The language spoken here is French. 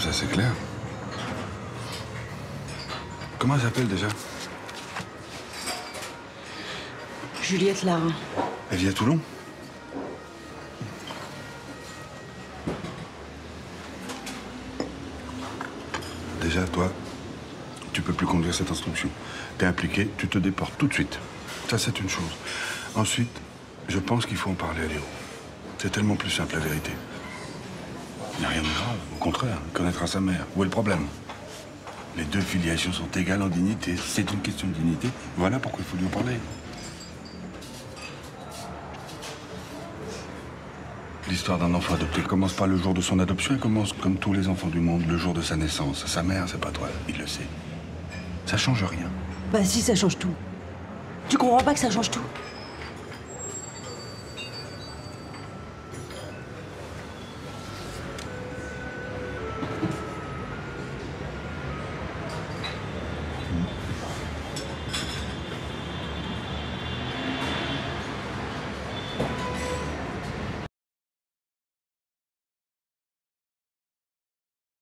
Ça, c'est clair. Comment elle s'appelle déjà? Juliette Larin. Elle vit à Toulon? Déjà, toi, tu peux plus conduire cette instruction. T'es impliqué, tu te déportes tout de suite. Ça, c'est une chose. Ensuite, je pense qu'il faut en parler à Léo. C'est tellement plus simple, la vérité. Il n'y a rien de grave. Au contraire, il connaîtra sa mère. Où est le problème? Les deux filiations sont égales en dignité. C'est une question de dignité. Voilà pourquoi il faut lui en parler. L'histoire d'un enfant adopté commence pas le jour de son adoption, elle commence comme tous les enfants du monde, le jour de sa naissance. Sa mère, c'est pas toi, il le sait. Ça change rien. Bah si, ça change tout. Tu comprends pas que ça change tout?